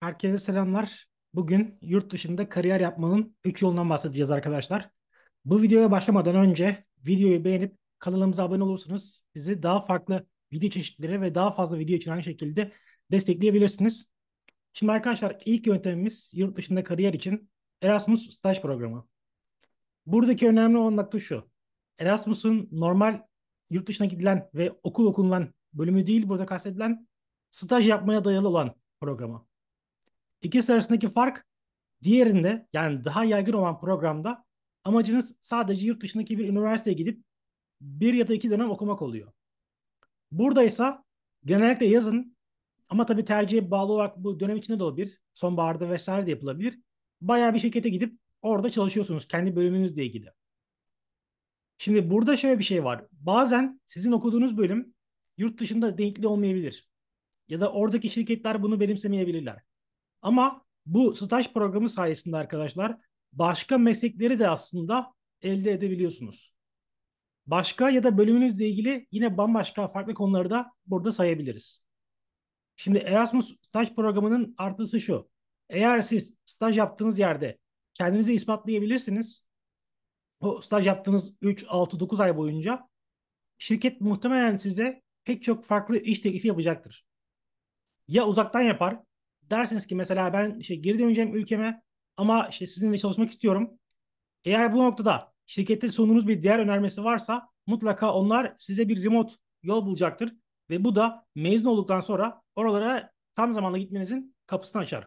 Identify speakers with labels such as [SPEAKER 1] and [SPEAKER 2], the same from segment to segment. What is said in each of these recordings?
[SPEAKER 1] Herkese selamlar. Bugün yurt dışında kariyer yapmanın 3 yolundan bahsedeceğiz arkadaşlar. Bu videoya başlamadan önce videoyu beğenip kanalımıza abone olursanız bizi daha farklı video çeşitleri ve daha fazla video için aynı şekilde destekleyebilirsiniz. Şimdi arkadaşlar ilk yöntemimiz yurt dışında kariyer için Erasmus staj programı. Buradaki önemli olan nokta şu. Erasmus'un normal yurt dışına gidilen ve okul okunulan bölümü değil burada kastedilen staj yapmaya dayalı olan programı. İkisi arasındaki fark diğerinde yani daha yaygın olan programda amacınız sadece yurt dışındaki bir üniversiteye gidip bir ya da iki dönem okumak oluyor. Buradaysa genellikle yazın ama tabii tercihe bağlı olarak bu dönem içinde de olabilir. Sonbaharda vesaire de yapılabilir. Bayağı bir şirkete gidip orada çalışıyorsunuz kendi bölümünüzle ilgili. Şimdi burada şöyle bir şey var. Bazen sizin okuduğunuz bölüm yurt dışında denkli olmayabilir. Ya da oradaki şirketler bunu benimsemeyebilirler. Ama bu staj programı sayesinde arkadaşlar başka meslekleri de aslında elde edebiliyorsunuz. Başka ya da bölümünüzle ilgili yine bambaşka farklı konuları da burada sayabiliriz. Şimdi Erasmus staj programının artısı şu. Eğer siz staj yaptığınız yerde kendinizi ispatlayabilirsiniz. O staj yaptığınız 3, 6, 9 ay boyunca şirket muhtemelen size pek çok farklı iş teklifi yapacaktır. Ya uzaktan yapar dersiniz ki mesela ben işte geri döneceğim ülkeme ama işte sizinle çalışmak istiyorum. Eğer bu noktada şirkette sunduğunuz bir diğer önermesi varsa mutlaka onlar size bir remote yol bulacaktır. Ve bu da mezun olduktan sonra oralara tam zamanlı gitmenizin kapısını açar.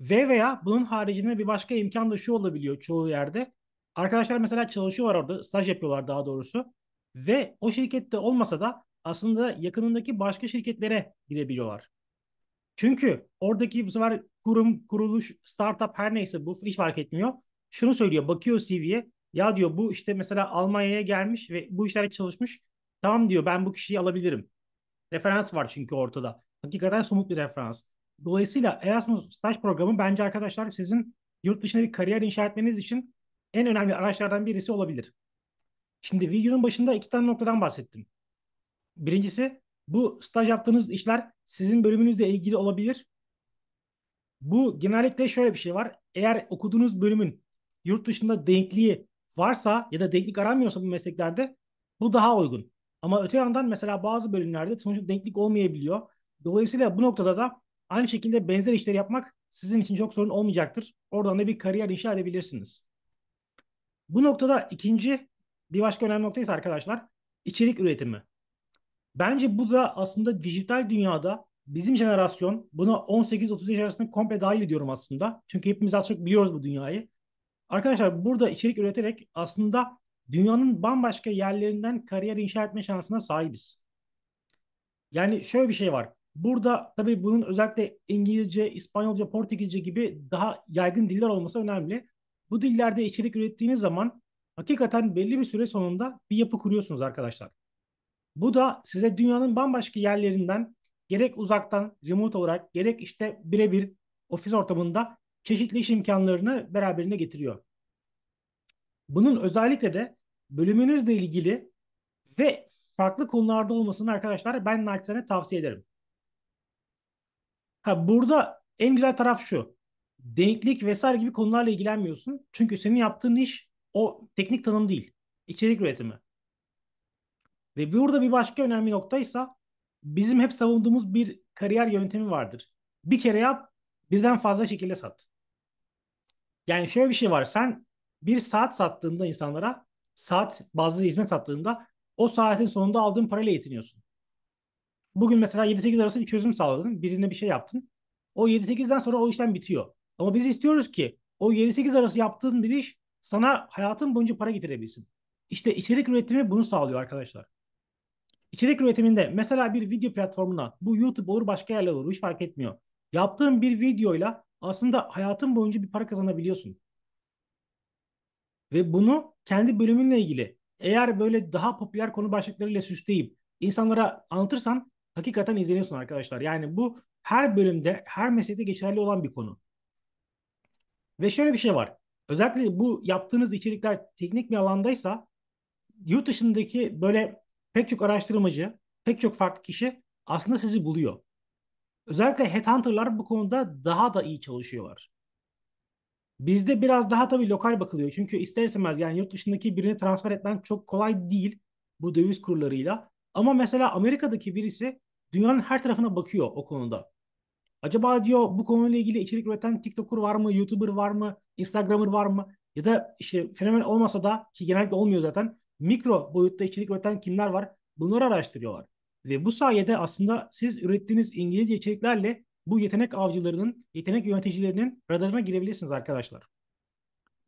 [SPEAKER 1] Ve veya bunun haricinde bir başka imkan da şu olabiliyor çoğu yerde. Arkadaşlar mesela çalışıyorlar orada, staj yapıyorlar daha doğrusu. Ve o şirkette olmasa da aslında yakınındaki başka şirketlere gidebiliyorlar. Çünkü oradaki bu sefer kurum, kuruluş, startup her neyse bu hiç fark etmiyor. Şunu söylüyor, bakıyor CV'ye. Ya diyor bu işte mesela Almanya'ya gelmiş ve bu işlerde çalışmış. Tamam diyor ben bu kişiyi alabilirim. Referans var çünkü ortada. Hakikaten somut bir referans. Dolayısıyla Erasmus staj programı bence arkadaşlar sizin yurt dışında bir kariyer inşa etmeniz için en önemli araçlardan birisi olabilir. Şimdi videonun başında iki tane noktadan bahsettim. Birincisi bu staj yaptığınız işler sizin bölümünüzle ilgili olabilir. Bu genellikle şöyle bir şey var. Eğer okuduğunuz bölümün yurt dışında denkliği varsa ya da denklik aranmıyorsa bu mesleklerde bu daha uygun. Ama öte yandan mesela bazı bölümlerde sonuçta denklik olmayabiliyor. Dolayısıyla bu noktada da aynı şekilde benzer işleri yapmak sizin için çok sorun olmayacaktır. Oradan da bir kariyer inşa edebilirsiniz. Bu noktada ikinci bir başka önemli nokta arkadaşlar içerik üretimi. Bence bu da aslında dijital dünyada bizim jenerasyon buna 18-30 yaş arasında komple dahil ediyorum aslında. Çünkü hepimiz az çok biliyoruz bu dünyayı. Arkadaşlar burada içerik üreterek aslında dünyanın bambaşka yerlerinden kariyer inşa etme şansına sahibiz. Yani şöyle bir şey var. Burada tabii bunun özellikle İngilizce, İspanyolca, Portekizce gibi daha yaygın diller olması önemli. Bu dillerde içerik ürettiğiniz zaman hakikaten belli bir süre sonunda bir yapı kuruyorsunuz arkadaşlar. Bu da size dünyanın bambaşka yerlerinden gerek uzaktan, remote olarak gerek işte birebir ofis ortamında çeşitli iş imkanlarını beraberinde getiriyor. Bunun özellikle de bölümünüzle ilgili ve farklı konularda olmasını arkadaşlar ben naçizane tavsiye ederim. Ha burada en güzel taraf şu. Denklik vesaire gibi konularla ilgilenmiyorsun. Çünkü senin yaptığın iş o teknik tanım değil. İçerik üretimi. Ve burada bir başka önemli noktaysa bizim hep savunduğumuz bir kariyer yöntemi vardır. Bir kere yap, birden fazla şekilde sat. Yani şöyle bir şey var. Sen bir saat sattığında insanlara saat bazlı hizmet sattığında o saatin sonunda aldığın parayla yetiniyorsun. Bugün mesela 7-8 arası bir çözüm sağladın. Birine bir şey yaptın. O 7-8'den sonra o işlem bitiyor. Ama biz istiyoruz ki o 7-8 arası yaptığın bir iş sana hayatın boyunca para getirebilsin. İşte içerik üretimi bunu sağlıyor arkadaşlar. İçerik üretiminde mesela bir video platformuna bu YouTube olur başka yerler olur hiç fark etmiyor. Yaptığın bir videoyla aslında hayatın boyunca bir para kazanabiliyorsun. Ve bunu kendi bölümünle ilgili eğer böyle daha popüler konu başlıklarıyla süsleyip insanlara anlatırsan hakikaten izleniyorsun arkadaşlar. Yani bu her bölümde, her meslekte geçerli olan bir konu. Ve şöyle bir şey var. Özellikle bu yaptığınız içerikler teknik bir alandaysa yurt dışındaki böyle pek çok araştırmacı, pek çok farklı kişi aslında sizi buluyor. Özellikle headhunter'lar bu konuda daha da iyi çalışıyorlar. Bizde biraz daha tabii lokal bakılıyor. Çünkü ister istemez yani yurt dışındaki birini transfer etmen çok kolay değil bu döviz kurlarıyla. Ama mesela Amerika'daki birisi dünyanın her tarafına bakıyor o konuda. Acaba diyor bu konuyla ilgili içerik üreten TikToker var mı, YouTuber var mı, Instagramer var mı? Ya da işte fenomen olmasa da ki genellikle olmuyor zaten mikro boyutta içerik üreten kimler var? Bunları araştırıyorlar. Ve bu sayede aslında siz ürettiğiniz İngilizce içeriklerle bu yetenek avcılarının, yetenek yöneticilerinin radarına girebilirsiniz arkadaşlar.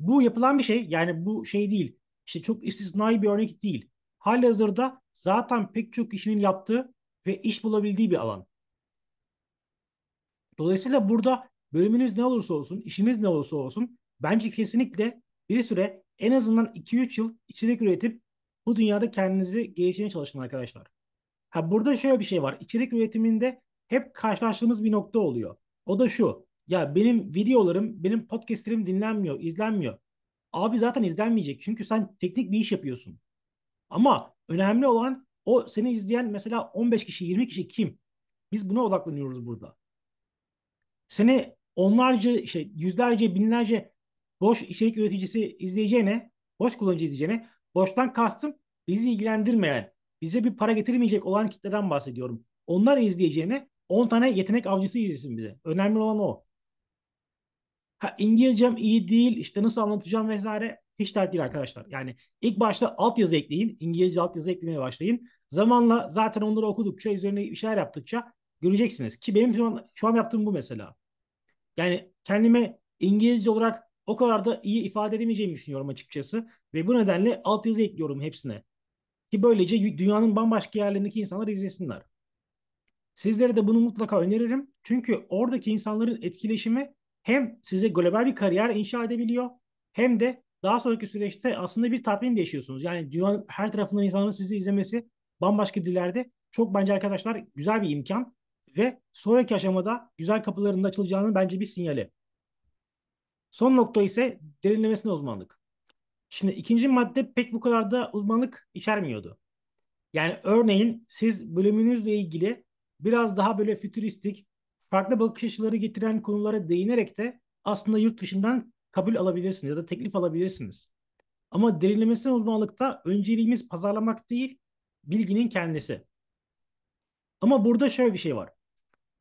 [SPEAKER 1] Bu yapılan bir şey. Yani bu şey değil. İşte çok istisnai bir örnek değil. Hali hazırda zaten pek çok kişinin yaptığı ve iş bulabildiği bir alan. Dolayısıyla burada bölümünüz ne olursa olsun, işiniz ne olursa olsun bence kesinlikle bir süre en azından 2-3 yıl içerik üretip bu dünyada kendinizi geliştirmeye çalışın arkadaşlar. Ha burada şöyle bir şey var. İçerik üretiminde hep karşılaştığımız bir nokta oluyor. O da şu. Ya benim videolarım, benim podcastlerim dinlenmiyor, izlenmiyor. Abi zaten izlenmeyecek. Çünkü sen teknik bir iş yapıyorsun. Ama önemli olan o seni izleyen mesela 15 kişi, 20 kişi kim? Biz buna odaklanıyoruz burada. Seni onlarca, işte yüzlerce, binlerce boş içerik üreticisi izleyeceğine, boş kullanıcı izleyeceğine, boştan kastım bizi ilgilendirmeyen, bize bir para getirmeyecek olan kitleden bahsediyorum. Onlar izleyeceğine 10 tane yetenek avcısı izlesin bize. Önemli olan o. Ha, İngilizcem iyi değil, işte nasıl anlatacağım vesaire hiç dert değil arkadaşlar. Yani ilk başta altyazı ekleyin, İngilizce altyazı eklemeye başlayın. Zamanla zaten onları okudukça, üzerine bir şeyler yaptıkça göreceksiniz. Ki benim şu an, şu an yaptığım bu mesela. Yani kendime İngilizce olarak o kadar da iyi ifade edemeyeceğimi düşünüyorum açıkçası. Ve bu nedenle altyazı ekliyorum hepsine. Ki böylece dünyanın bambaşka yerlerindeki insanlar izlesinler. Sizlere de bunu mutlaka öneririm. Çünkü oradaki insanların etkileşimi hem size global bir kariyer inşa edebiliyor hem de daha sonraki süreçte aslında bir tatmin de yaşıyorsunuz. Yani dünyanın her tarafından insanların sizi izlemesi bambaşka dillerde çok bence arkadaşlar güzel bir imkan ve sonraki aşamada güzel kapıların açılacağının bence bir sinyali. Son nokta ise derinlemesine uzmanlık. Şimdi ikinci madde pek bu kadar da uzmanlık içermiyordu. Yani örneğin siz bölümünüzle ilgili biraz daha böyle fütüristik, farklı bakış açıları getiren konulara değinerek de aslında yurt dışından kabul alabilirsiniz ya da teklif alabilirsiniz. Ama derinlemesine uzmanlıkta önceliğimiz pazarlamak değil, bilginin kendisi. Ama burada şöyle bir şey var.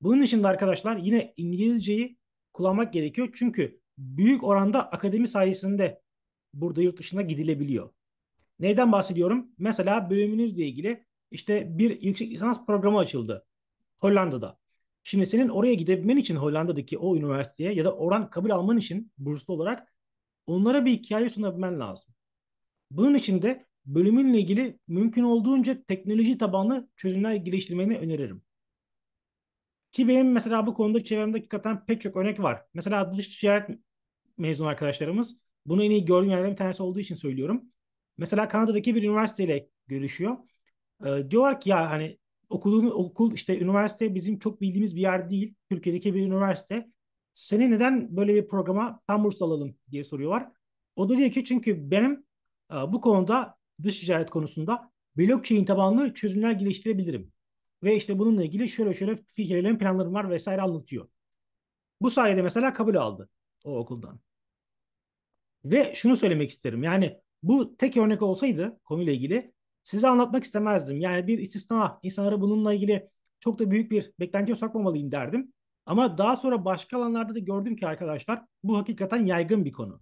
[SPEAKER 1] Bunun dışında arkadaşlar yine İngilizceyi kullanmak gerekiyor. Çünkü büyük oranda akademi sayesinde burada yurt dışına gidilebiliyor. Neyden bahsediyorum? Mesela bölümünüzle ilgili işte bir yüksek lisans programı açıldı Hollanda'da. Şimdi senin oraya gidebilmen için Hollanda'daki o üniversiteye ya da oran kabul alman için burslu olarak onlara bir hikaye sunabilmen lazım. Bunun için de bölümünle ilgili mümkün olduğunca teknoloji tabanlı çözümler geliştirmeni öneririm. Ki benim mesela bu konuda çevremde hakikaten pek çok örnek var. Mesela dış ticaret mezun arkadaşlarımız bunu en iyi gördüğüm yerlerden bir tanesi olduğu için söylüyorum. Mesela Kanada'daki bir üniversiteyle görüşüyor. Ee, diyorlar ki ya hani okuduğun okul işte üniversite bizim çok bildiğimiz bir yer değil. Türkiye'deki bir üniversite. Seni neden böyle bir programa tam burs alalım diye soruyorlar. O da diyor ki çünkü benim e, bu konuda dış ticaret konusunda blockchain tabanlı çözümler geliştirebilirim. Ve işte bununla ilgili şöyle şöyle fikirlerim, planlarım var vesaire anlatıyor. Bu sayede mesela kabul aldı o okuldan. Ve şunu söylemek isterim. Yani bu tek örnek olsaydı konuyla ilgili size anlatmak istemezdim. Yani bir istisna insanlara bununla ilgili çok da büyük bir beklentiye sokmamalıyım derdim. Ama daha sonra başka alanlarda da gördüm ki arkadaşlar bu hakikaten yaygın bir konu.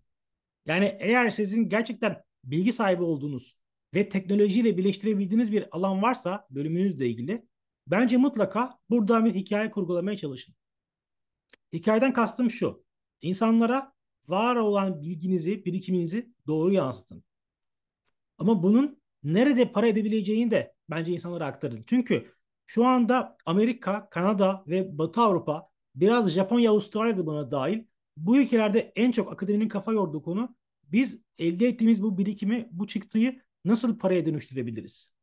[SPEAKER 1] Yani eğer sizin gerçekten bilgi sahibi olduğunuz ve teknolojiyle birleştirebildiğiniz bir alan varsa bölümünüzle ilgili bence mutlaka buradan bir hikaye kurgulamaya çalışın. Hikayeden kastım şu. İnsanlara var olan bilginizi, birikiminizi doğru yansıtın. Ama bunun nerede para edebileceğini de bence insanlara aktarın. Çünkü şu anda Amerika, Kanada ve Batı Avrupa biraz Japonya, Avustralya'da buna dahil bu ülkelerde en çok akademinin kafa yorduğu konu biz elde ettiğimiz bu birikimi, bu çıktıyı nasıl paraya dönüştürebiliriz?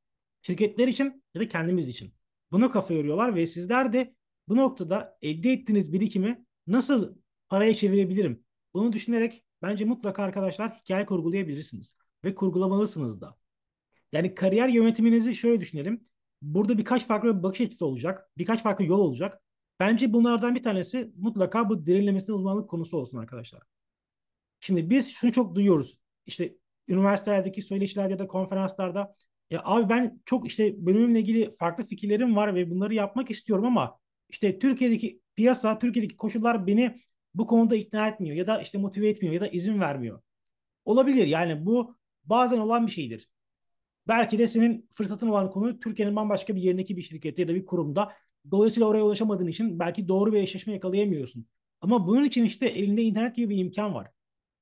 [SPEAKER 1] Şirketler için ya da kendimiz için. Bunu kafa yoruyorlar ve sizler de bu noktada elde ettiğiniz birikimi nasıl paraya çevirebilirim? Bunu düşünerek bence mutlaka arkadaşlar hikaye kurgulayabilirsiniz ve kurgulamalısınız da. Yani kariyer yönetiminizi şöyle düşünelim. Burada birkaç farklı bakış açısı olacak. Birkaç farklı yol olacak. Bence bunlardan bir tanesi mutlaka bu derinlemesine uzmanlık konusu olsun arkadaşlar. Şimdi biz şunu çok duyuyoruz. İşte üniversitelerdeki söyleşilerde ya da konferanslarda ya abi ben çok işte bölümümle ilgili farklı fikirlerim var ve bunları yapmak istiyorum ama işte Türkiye'deki piyasa, Türkiye'deki koşullar beni bu konuda ikna etmiyor ya da işte motive etmiyor ya da izin vermiyor. Olabilir yani bu bazen olan bir şeydir. Belki de senin fırsatın olan konu Türkiye'nin bambaşka bir yerindeki bir şirkette ya da bir kurumda. Dolayısıyla oraya ulaşamadığın için belki doğru bir eşleşme yakalayamıyorsun. Ama bunun için işte elinde internet gibi bir imkan var.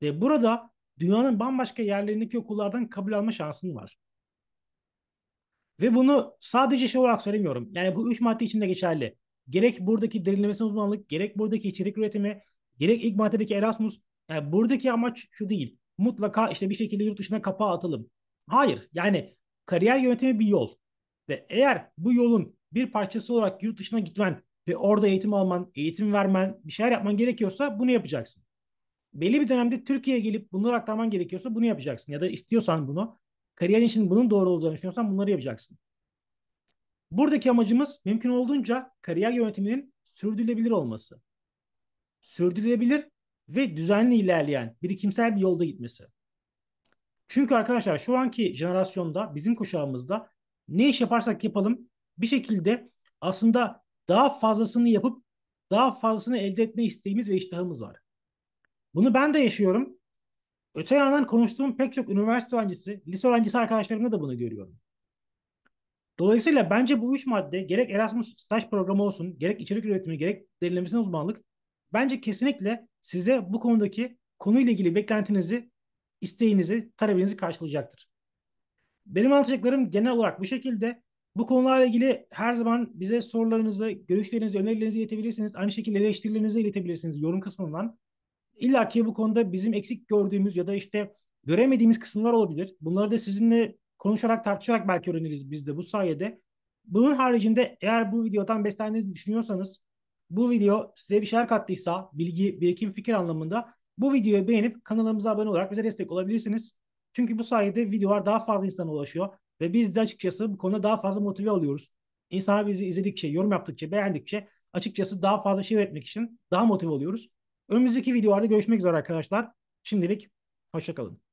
[SPEAKER 1] Ve burada dünyanın bambaşka yerlerindeki okullardan kabul alma şansın var. Ve bunu sadece şey olarak söylemiyorum. Yani bu üç madde içinde geçerli. Gerek buradaki derinlemesine uzmanlık, gerek buradaki içerik üretimi, gerek ilk maddedeki Erasmus. Yani buradaki amaç şu değil. Mutlaka işte bir şekilde yurt dışına kapağı atalım. Hayır. Yani kariyer yönetimi bir yol. Ve eğer bu yolun bir parçası olarak yurt dışına gitmen ve orada eğitim alman, eğitim vermen, bir şeyler yapman gerekiyorsa bunu yapacaksın. Belli bir dönemde Türkiye'ye gelip bunları aktarman gerekiyorsa bunu yapacaksın. Ya da istiyorsan bunu, kariyerin için bunun doğru olduğunu düşünüyorsan bunları yapacaksın. Buradaki amacımız mümkün olduğunca kariyer yönetiminin sürdürülebilir olması. Sürdürülebilir ve düzenli ilerleyen, birikimsel bir yolda gitmesi. Çünkü arkadaşlar şu anki jenerasyonda, bizim kuşağımızda ne iş yaparsak yapalım bir şekilde aslında daha fazlasını yapıp daha fazlasını elde etme isteğimiz ve iştahımız var. Bunu ben de yaşıyorum. Öte yandan konuştuğum pek çok üniversite öğrencisi, lise öğrencisi arkadaşlarımda da bunu görüyorum. Dolayısıyla bence bu üç madde gerek Erasmus staj programı olsun, gerek içerik üretimi, gerek derinlemesine uzmanlık bence kesinlikle size bu konudaki konuyla ilgili beklentinizi, isteğinizi, talebinizi karşılayacaktır. Benim anlatacaklarım genel olarak bu şekilde. Bu konularla ilgili her zaman bize sorularınızı, görüşlerinizi, önerilerinizi iletebilirsiniz. Aynı şekilde eleştirilerinizi iletebilirsiniz yorum kısmından. İlla ki bu konuda bizim eksik gördüğümüz ya da işte göremediğimiz kısımlar olabilir. Bunları da sizinle konuşarak, tartışarak belki öğreniriz biz de bu sayede. Bunun haricinde eğer bu videodan beslendiğinizi düşünüyorsanız, bu video size bir şeyler kattıysa, bilgi, birikim, fikir anlamında bu videoyu beğenip kanalımıza abone olarak bize destek olabilirsiniz. Çünkü bu sayede videolar daha fazla insana ulaşıyor ve biz de açıkçası bu konuda daha fazla motive oluyoruz. İnsanlar bizi izledikçe, yorum yaptıkça, beğendikçe açıkçası daha fazla şey üretmek için daha motive oluyoruz. Önümüzdeki videolarda görüşmek üzere arkadaşlar. Şimdilik hoşçakalın.